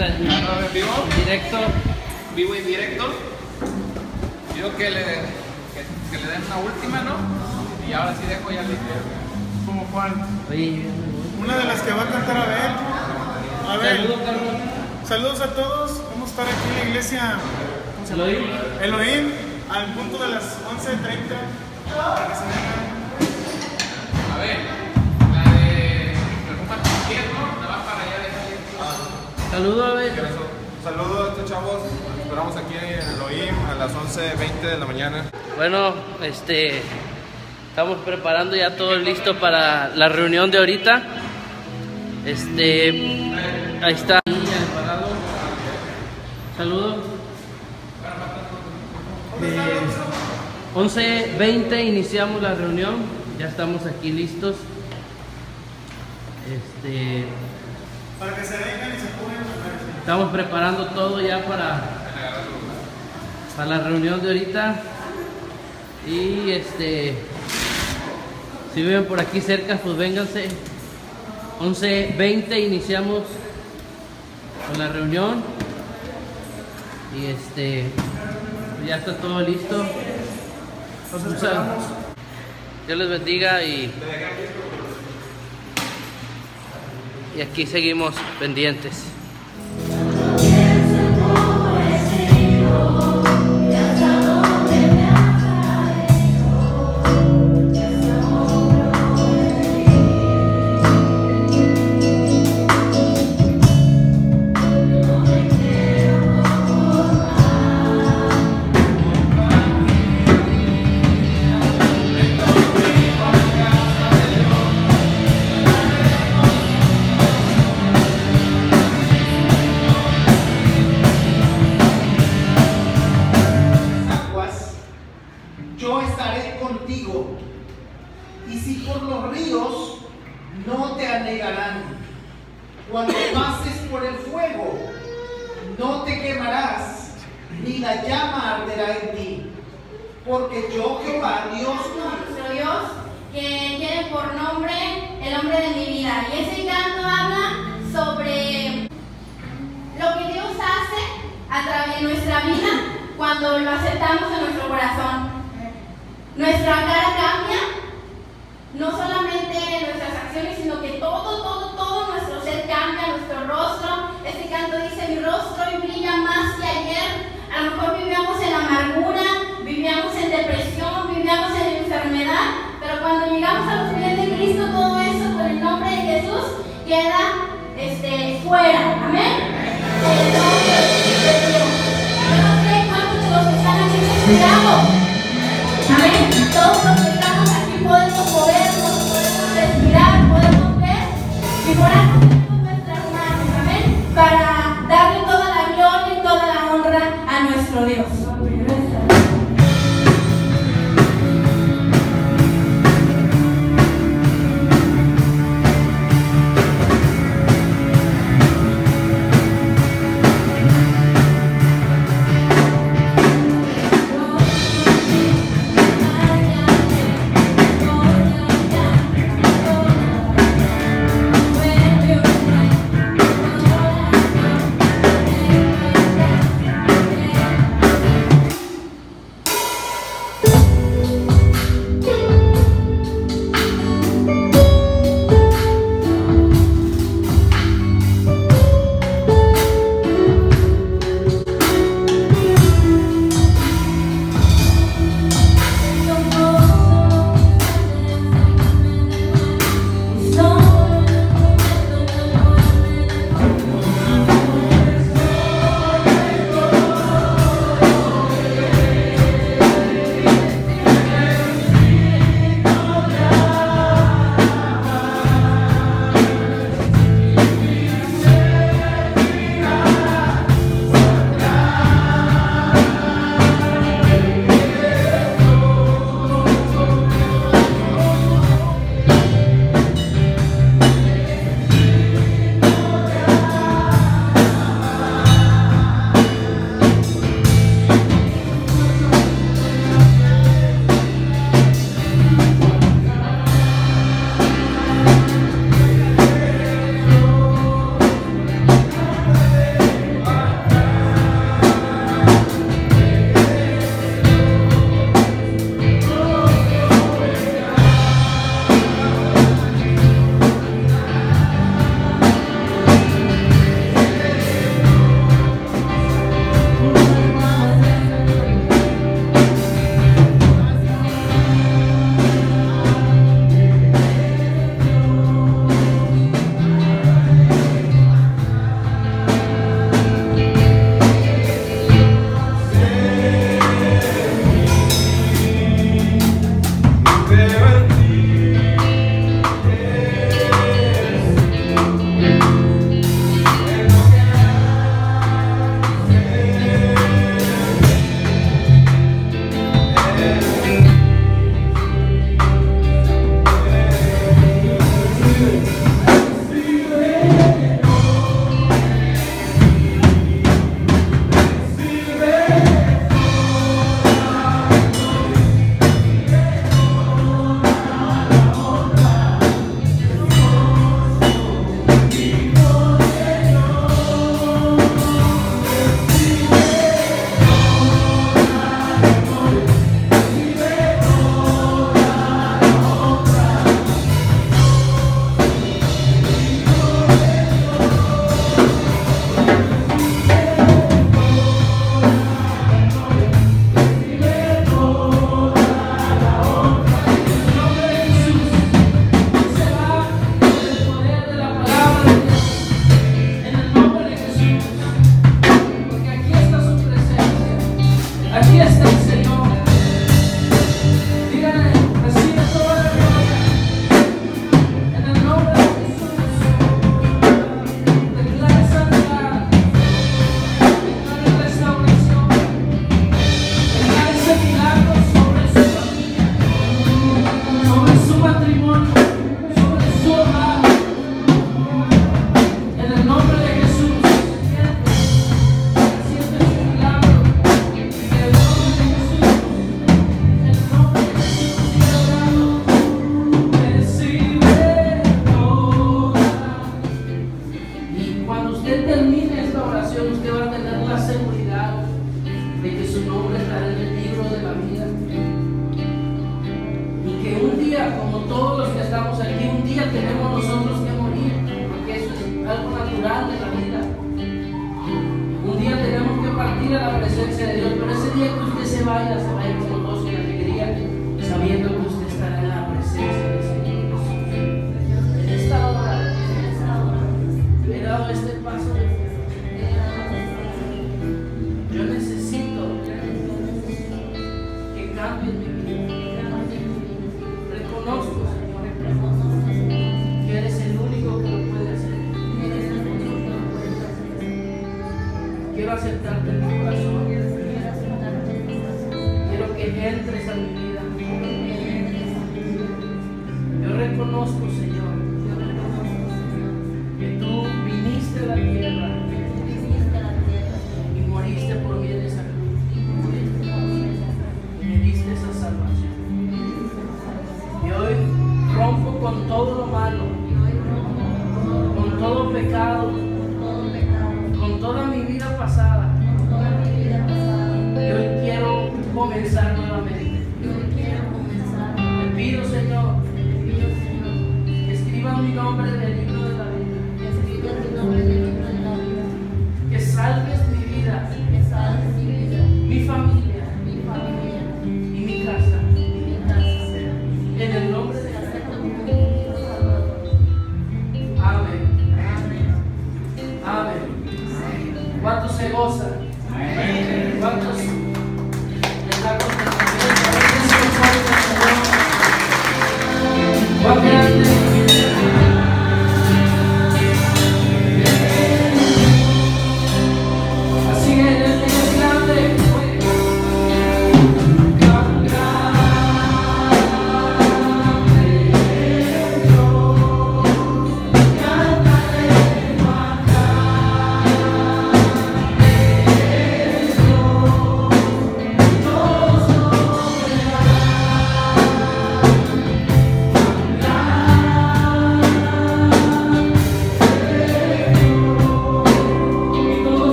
está en directo. Vivo y directo. Digo que le, que, que le den una última, ¿no? Y ahora sí dejo ya listo. Como. Oye, Una de las que va a cantar Abel. Abel. saludos, Carlos. Saludos a todos. Vamos a estar aquí en la iglesia. Elohim. Elohim al punto de las 11.30 para que se vengan. Saludos. Saludos a estos chavos. Los esperamos aquí en Elohim a las 11.20 de la mañana. Bueno, este, estamos preparando ya todo listo para la reunión de ahorita. Este, ahí está. Saludos. Eh, 11.20 iniciamos la reunión, ya estamos aquí listos. Este, Para que se vengan y se pongan. Estamos preparando todo ya para, para la reunión de ahorita. Y este, si viven por aquí cerca, pues vénganse. 11.20 iniciamos con la reunión. Y este, ya está todo listo. Dios les bendiga y, y aquí seguimos pendientes. Cuando pases por el fuego, no te quemarás, ni la llama arderá en ti. Porque yo, Jehová, Dios nuestro Dios, que tiene por nombre el hombre de mi vida. Y ese canto habla sobre lo que Dios hace a través de nuestra vida cuando lo aceptamos en nuestro corazón. Nuestra cara cambia, no solamente acciones, sino que todo, todo, todo nuestro ser cambia, nuestro rostro. Este canto dice, mi rostro hoy brilla más que ayer. A lo mejor vivíamos en amargura, vivíamos en depresión, vivíamos en enfermedad, pero cuando llegamos a los pies de Cristo, todo eso por el nombre de Jesús queda este, fuera. Amén. Yo no los que están aquí respiramos. Amén. Todos los que nuestro Dios. Natural de la vida. Un día tenemos que partir a la presencia de Dios, pero ese día que usted se vaya, se vaya con gozo y alegría, sabiendo que usted estará en la presencia del Señor. En esta hora, he dado este paso. Yo necesito que cambie mi vida. Aceptarte comenzar nuevamente. Te pido, Señor, que escriban mi nombre en el libro de la vida. Que salves mi vida, mi familia y mi casa. En el nombre de. Amén. Amén. ¿Cuántos se gozan? ¿Cuántos